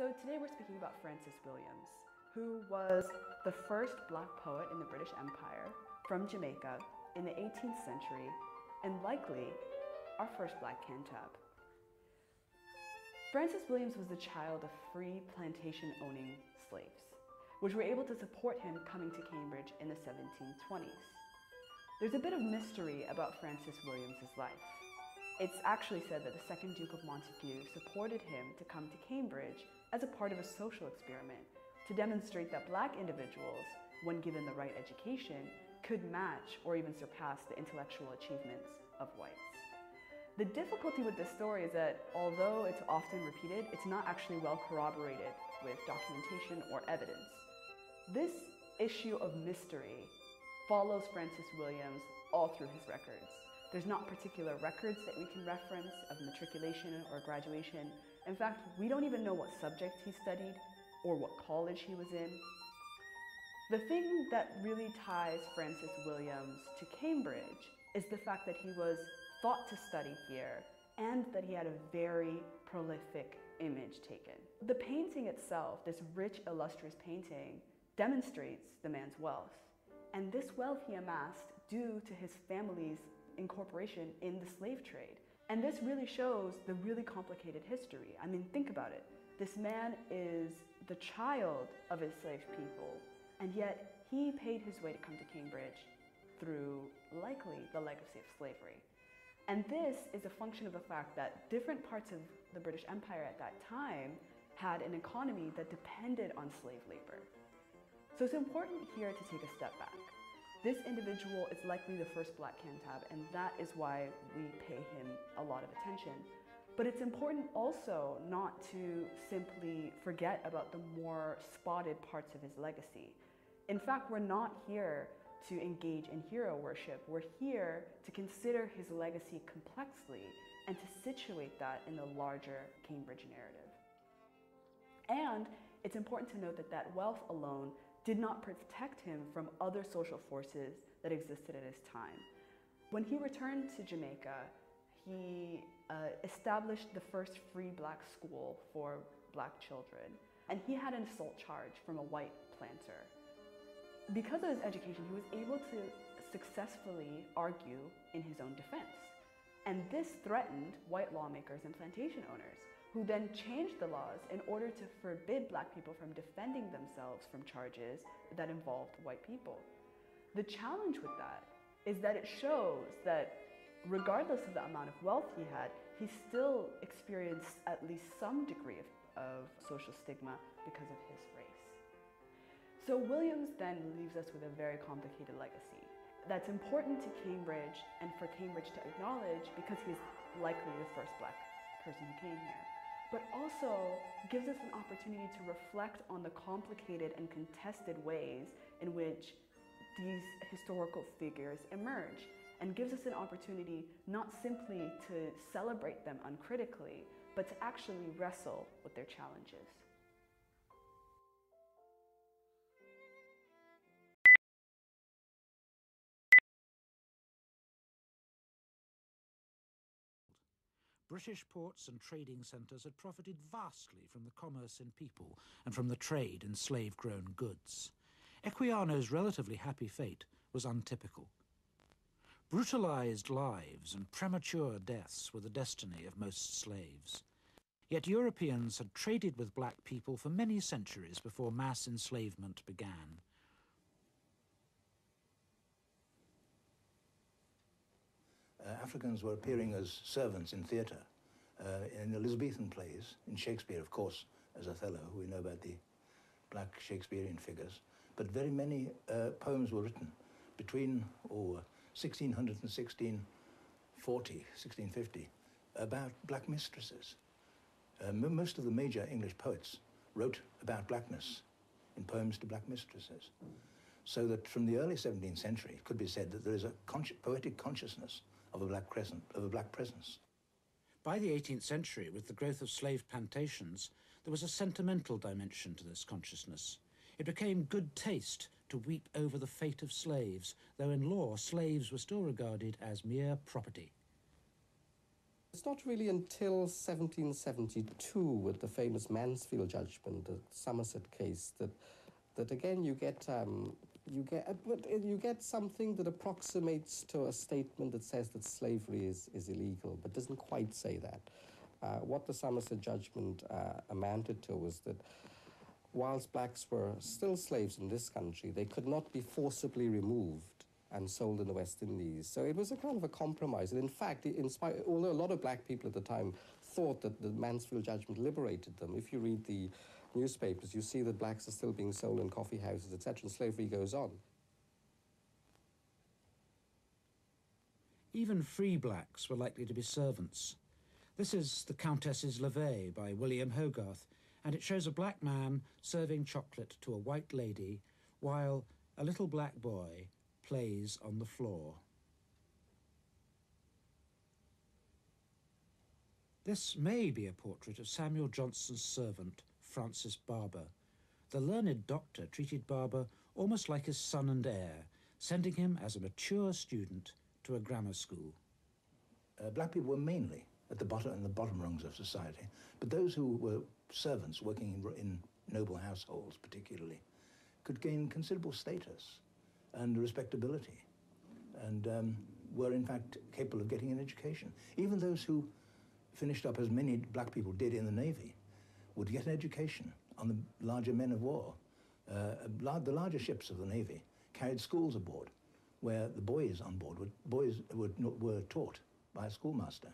So today we're speaking about Francis Williams, who was the first black poet in the British Empire from Jamaica in the 18th century and likely our first black cantab. Francis Williams was the child of free plantation owning slaves, which were able to support him coming to Cambridge in the 1720s. There's a bit of mystery about Francis Williams's life. It's actually said that the second Duke of Montagu supported him to come to Cambridge as a part of a social experiment to demonstrate that black individuals, when given the right education, could match or even surpass the intellectual achievements of whites. The difficulty with this story is that although it's often repeated, it's not actually well corroborated with documentation or evidence. This issue of mystery follows Francis Williams all through his records. There's not particular records that we can reference of matriculation or graduation. In fact, we don't even know what subject he studied or what college he was in. The thing that really ties Francis Williams to Cambridge is the fact that he was thought to study here and that he had a very prolific image taken. The painting itself, this rich, illustrious painting, demonstrates the man's wealth. And this wealth he amassed due to his family's incorporation in the slave trade. And this really shows the really complicated history. I mean, think about it. This man is the child of enslaved people, and yet he paid his way to come to Cambridge through likely the legacy of slavery. And this is a function of the fact that different parts of the British Empire at that time had an economy that depended on slave labor. So it's important here to take a step back. This individual is likely the first black cantab, and that is why we pay him a lot of attention. But it's important also not to simply forget about the more spotted parts of his legacy. In fact, we're not here to engage in hero worship. We're here to consider his legacy complexly and to situate that in the larger Cambridge narrative. And it's important to note that that wealth alone did not protect him from other social forces that existed at his time. When he returned to Jamaica, he uh, established the first free black school for black children, and he had an assault charge from a white planter. Because of his education, he was able to successfully argue in his own defense. And this threatened white lawmakers and plantation owners, who then changed the laws in order to forbid black people from defending themselves from charges that involved white people. The challenge with that is that it shows that regardless of the amount of wealth he had, he still experienced at least some degree of, of social stigma because of his race. So Williams then leaves us with a very complicated legacy that's important to Cambridge and for Cambridge to acknowledge because he's likely the first black person who came here. But also gives us an opportunity to reflect on the complicated and contested ways in which these historical figures emerge and gives us an opportunity not simply to celebrate them uncritically, but to actually wrestle with their challenges. British ports and trading centres had profited vastly from the commerce in people and from the trade in slave grown goods. Equiano's relatively happy fate was untypical. Brutalized lives and premature deaths were the destiny of most slaves. Yet Europeans had traded with black people for many centuries before mass enslavement began. Uh, Africans were appearing as servants in theatre, uh, in Elizabethan plays, in Shakespeare, of course, as Othello, we know about the black Shakespearean figures. But very many uh, poems were written between oh, 1600 and 1640, 1650, about black mistresses. Uh, most of the major English poets wrote about blackness in poems to black mistresses. So that from the early 17th century, it could be said that there is a poetic consciousness of a black crescent, of a black presence. By the 18th century, with the growth of slave plantations, there was a sentimental dimension to this consciousness. It became good taste to weep over the fate of slaves, though in law slaves were still regarded as mere property. It's not really until 1772, with the famous Mansfield judgment, the Somerset case, that that again you get um, you get but you get something that approximates to a statement that says that slavery is, is illegal, but doesn't quite say that. Uh, what the Somerset judgment uh, amounted to was that whilst blacks were still slaves in this country, they could not be forcibly removed and sold in the West Indies. So it was a kind of a compromise. And in fact, in spite, although a lot of black people at the time thought that the Mansfield judgment liberated them, if you read the newspapers, you see that blacks are still being sold in coffee houses, etc., and slavery goes on. Even free blacks were likely to be servants. This is The Countess's Levee by William Hogarth, and it shows a black man serving chocolate to a white lady while a little black boy plays on the floor. This may be a portrait of Samuel Johnson's servant, Francis Barber. The learned doctor treated Barber almost like his son and heir, sending him as a mature student to a grammar school. Uh, black people were mainly at the bottom in the bottom rungs of society, but those who were servants working in, in noble households, particularly, could gain considerable status and respectability, and um, were in fact capable of getting an education. Even those who finished up, as many black people did in the Navy, would get an education on the larger men of war. Uh, the larger ships of the Navy carried schools aboard, where the boys on board were, boys were, were taught by a schoolmaster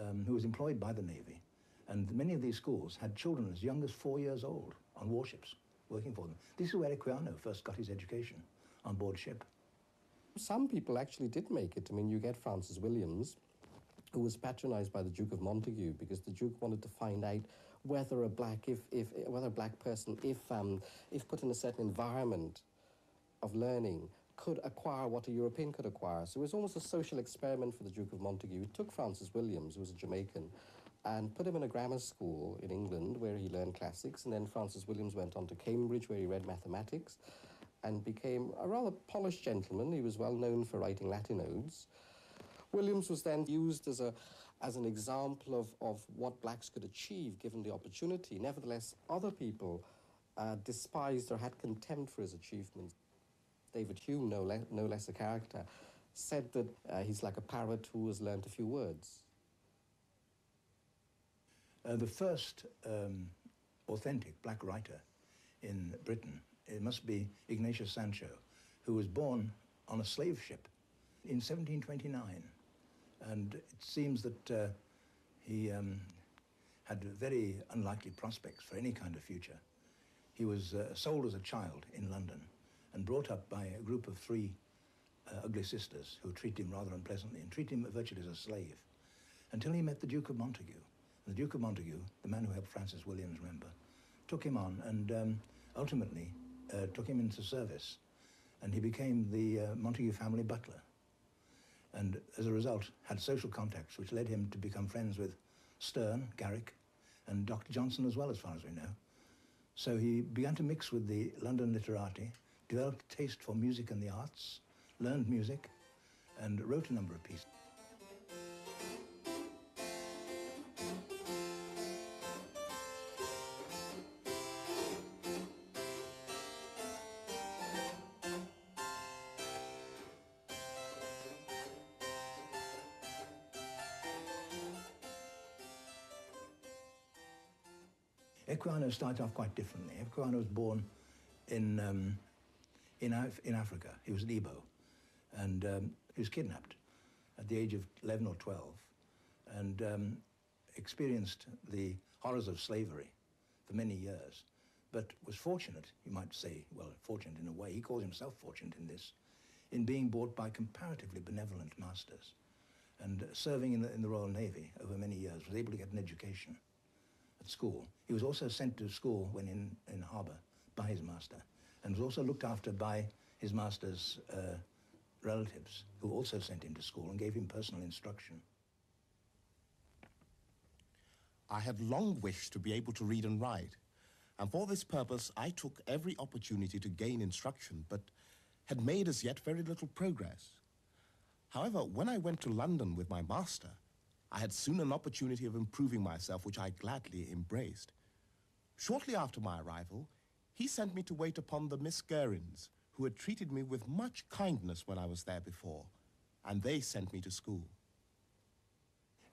um, who was employed by the Navy. And many of these schools had children as young as four years old on warships working for them. This is where Equiano first got his education, on board ship. Some people actually did make it. I mean, you get Francis Williams, who was patronized by the Duke of Montagu because the Duke wanted to find out whether a black, if, if whether a black person, if, um, if put in a certain environment of learning, could acquire what a European could acquire. So it was almost a social experiment for the Duke of Montagu. He took Francis Williams, who was a Jamaican, and put him in a grammar school in England where he learned classics. And then Francis Williams went on to Cambridge where he read mathematics and became a rather polished gentleman. He was well known for writing Latin odes. Williams was then used as a as an example of, of what blacks could achieve given the opportunity. Nevertheless, other people uh, despised or had contempt for his achievements. David Hume, no, le- no less a character, said that uh, he's like a parrot who has learnt a few words. Uh, the first um, authentic black writer in Britain, it must be Ignatius Sancho, who was born on a slave ship in 1729. And it seems that uh, he um, had very unlikely prospects for any kind of future. He was uh, sold as a child in London and brought up by a group of three uh, ugly sisters who treated him rather unpleasantly and treated him virtually as a slave until he met the Duke of Montagu. And the Duke of Montagu, the man who helped Francis Williams, remember, took him on and um, ultimately uh, took him into service. And he became the uh, Montagu family butler and as a result had social contacts which led him to become friends with Sterne, Garrick, and Dr. Johnson as well, as far as we know. So he began to mix with the London literati, developed a taste for music and the arts, learned music, and wrote a number of pieces. Equiano started off quite differently. Equiano was born in, um, in, Af in Africa. He was an Igbo, and um, he was kidnapped at the age of 11 or 12 and um, experienced the horrors of slavery for many years, but was fortunate, you might say, well, fortunate in a way, he calls himself fortunate in this, in being bought by comparatively benevolent masters and serving in the, in the Royal Navy over many years, was able to get an education at school. He was also sent to school when in, in harbour by his master and was also looked after by his master's uh, relatives who also sent him to school and gave him personal instruction. I had long wished to be able to read and write, and for this purpose I took every opportunity to gain instruction, but had made as yet very little progress. However, when I went to London with my master, I had soon an opportunity of improving myself, which I gladly embraced. Shortly after my arrival, he sent me to wait upon the Miss Guerins, who had treated me with much kindness when I was there before, and they sent me to school.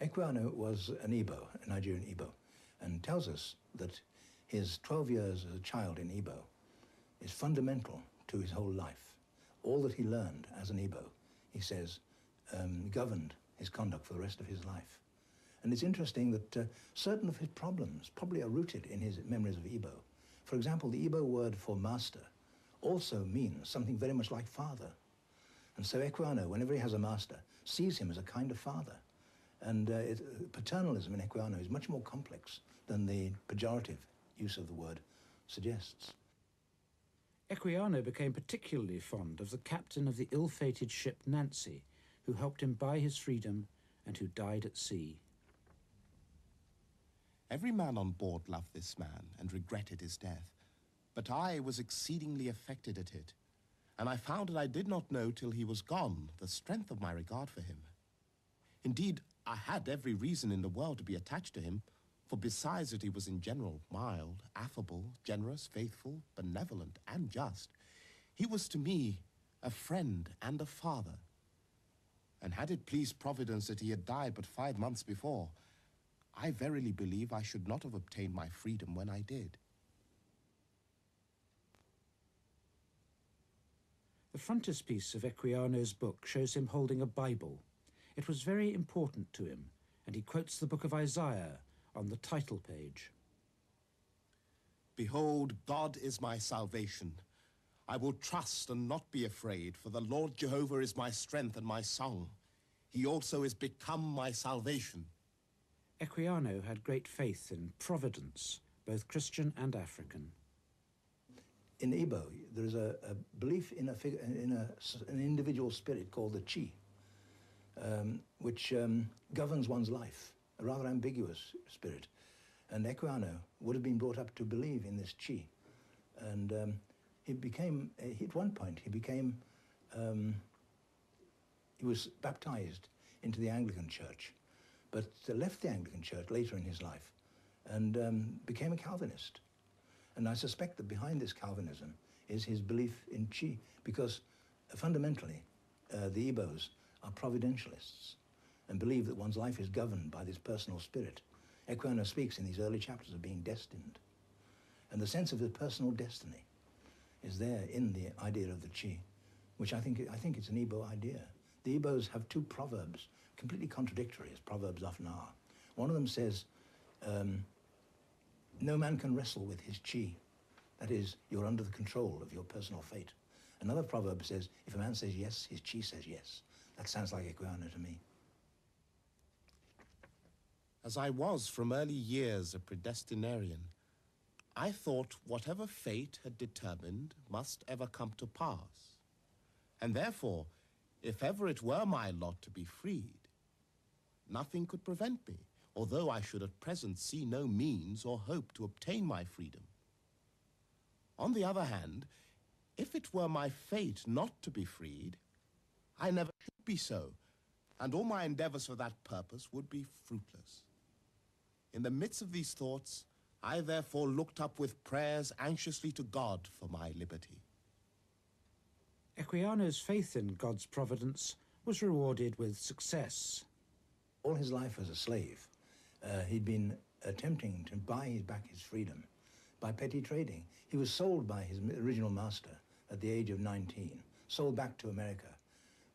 Equiano was an Igbo, a Nigerian Igbo, and tells us that his 12 years as a child in Igbo is fundamental to his whole life. All that he learned as an Igbo, he says, um, governed his conduct for the rest of his life. And it's interesting that uh, certain of his problems probably are rooted in his memories of Igbo. For example, the Igbo word for master also means something very much like father. And so Equiano, whenever he has a master, sees him as a kind of father. And uh, it, paternalism in Equiano is much more complex than the pejorative use of the word suggests. Equiano became particularly fond of the captain of the ill-fated ship Nancy, who helped him buy his freedom and who died at sea. Every man on board loved this man and regretted his death, but I was exceedingly affected at it, and I found that I did not know till he was gone the strength of my regard for him. Indeed, I had every reason in the world to be attached to him, for besides that he was in general mild, affable, generous, faithful, benevolent, and just, he was to me a friend and a father. And had it pleased Providence that he had died but five months before, I verily believe I should not have obtained my freedom when I did. The frontispiece of Equiano's book shows him holding a Bible. It was very important to him, and he quotes the book of Isaiah on the title page. Behold, God is my salvation. I will trust and not be afraid, for the Lord Jehovah is my strength and my song. He also is become my salvation. Equiano had great faith in providence, both Christian and African. In Igbo, there is a, a belief in, a figure, in a, an individual spirit called the chi, um, which um, governs one's life, a rather ambiguous spirit. And Equiano would have been brought up to believe in this chi. And um, he became, at one point, he became, um, he was baptized into the Anglican Church but left the Anglican Church later in his life and um, became a Calvinist. And I suspect that behind this Calvinism is his belief in chi, because uh, fundamentally, uh, the Igbos are providentialists and believe that one's life is governed by this personal spirit. Equiano speaks in these early chapters of being destined. And the sense of the personal destiny is there in the idea of the chi, which I think, I think it's an Igbo idea. The Igbos have two proverbs completely contradictory, as Proverbs often are. One of them says, um, no man can wrestle with his chi. That is, you're under the control of your personal fate. Another proverb says, if a man says yes, his chi says yes. That sounds like Equiano to me. As I was from early years a predestinarian, I thought whatever fate had determined must ever come to pass. And therefore, if ever it were my lot to be freed, Nothing could prevent me, although I should at present see no means or hope to obtain my freedom. On the other hand, if it were my fate not to be freed, I never should be so, and all my endeavors for that purpose would be fruitless. In the midst of these thoughts, I therefore looked up with prayers anxiously to God for my liberty. Equiano's faith in God's providence was rewarded with success all his life as a slave, uh, he'd been attempting to buy back his freedom by petty trading. He was sold by his original master at the age of 19, sold back to America,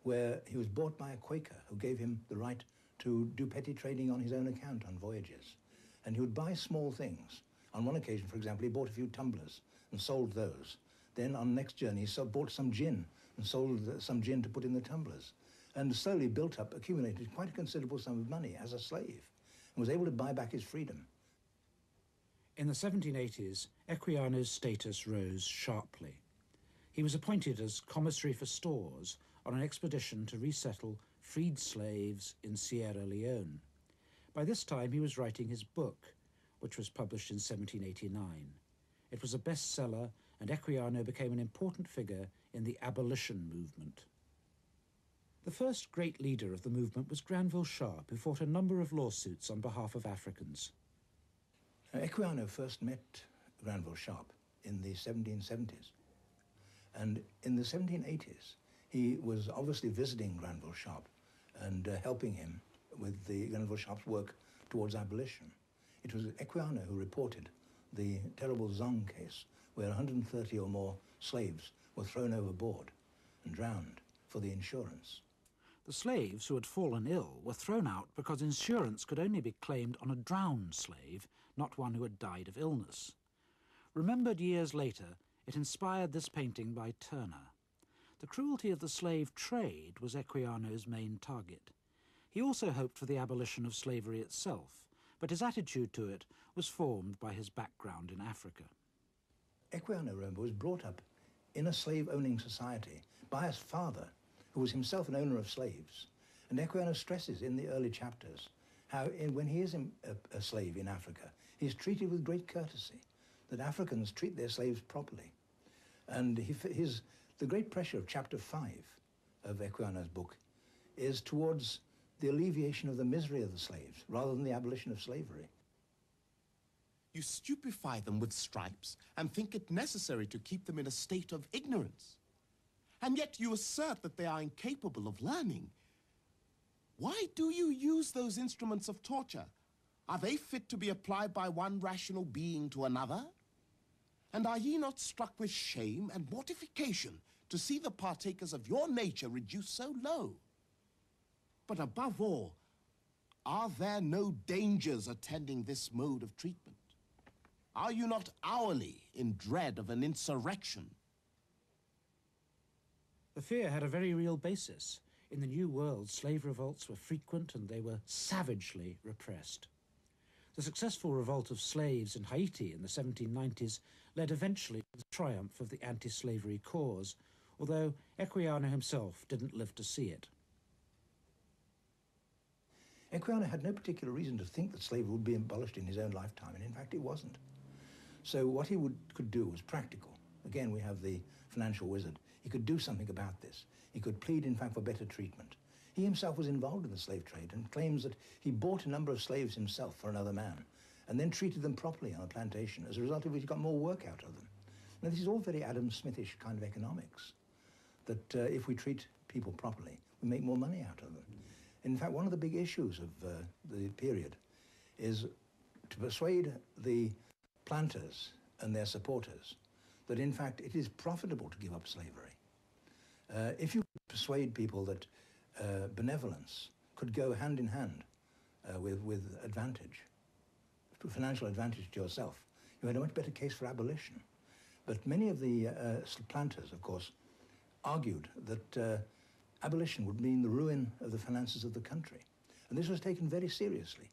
where he was bought by a Quaker who gave him the right to do petty trading on his own account on voyages. And he would buy small things. On one occasion, for example, he bought a few tumblers and sold those. Then on the next journey, he bought some gin and sold some gin to put in the tumblers and slowly built up, accumulated quite a considerable sum of money as a slave and was able to buy back his freedom. In the 1780s, Equiano's status rose sharply. He was appointed as commissary for stores on an expedition to resettle freed slaves in Sierra Leone. By this time, he was writing his book, which was published in 1789. It was a bestseller, and Equiano became an important figure in the abolition movement. The first great leader of the movement was Granville Sharp, who fought a number of lawsuits on behalf of Africans. Equiano first met Granville Sharp in the 1770s. And in the 1780s, he was obviously visiting Granville Sharp and uh, helping him with the Granville Sharp's work towards abolition. It was Equiano who reported the terrible Zong case, where 130 or more slaves were thrown overboard and drowned for the insurance. The slaves who had fallen ill were thrown out because insurance could only be claimed on a drowned slave, not one who had died of illness. Remembered years later, it inspired this painting by Turner. The cruelty of the slave trade was Equiano's main target. He also hoped for the abolition of slavery itself, but his attitude to it was formed by his background in Africa. Equiano, remember, was brought up in a slave-owning society by his father, who was himself an owner of slaves. And Equiano stresses in the early chapters how in, when he is in, a, a slave in Africa, he is treated with great courtesy, that Africans treat their slaves properly. And he, his, the great pressure of chapter 5 of Equiano's book is towards the alleviation of the misery of the slaves rather than the abolition of slavery. You stupefy them with stripes and think it necessary to keep them in a state of ignorance. And yet you assert that they are incapable of learning. Why do you use those instruments of torture? Are they fit to be applied by one rational being to another? And are ye not struck with shame and mortification to see the partakers of your nature reduced so low? But above all, are there no dangers attending this mode of treatment? Are you not hourly in dread of an insurrection? The fear had a very real basis. In the New World, slave revolts were frequent and they were savagely repressed. The successful revolt of slaves in Haiti in the 1790s led eventually to the triumph of the anti-slavery cause, although Equiano himself didn't live to see it. Equiano had no particular reason to think that slavery would be abolished in his own lifetime, and in fact it wasn't. So what he would, could do was practical. Again, we have the financial wizard. He could do something about this. He could plead, in fact, for better treatment. He himself was involved in the slave trade and claims that he bought a number of slaves himself for another man and then treated them properly on a plantation, as a result of which he got more work out of them. Now, this is all very Adam Smithish kind of economics, that uh, if we treat people properly, we make more money out of them. In fact, one of the big issues of uh, the period is to persuade the planters and their supporters that in fact it is profitable to give up slavery. Uh, if you persuade people that uh, benevolence could go hand in hand uh, with, with advantage, financial advantage to yourself, you had a much better case for abolition. But many of the uh, planters, of course, argued that uh, abolition would mean the ruin of the finances of the country. And this was taken very seriously.